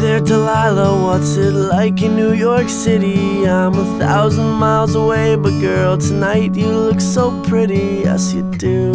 there, Delilah? What's it like in New York City? I'm a thousand miles away, but girl, tonight you look so pretty. Yes, you do.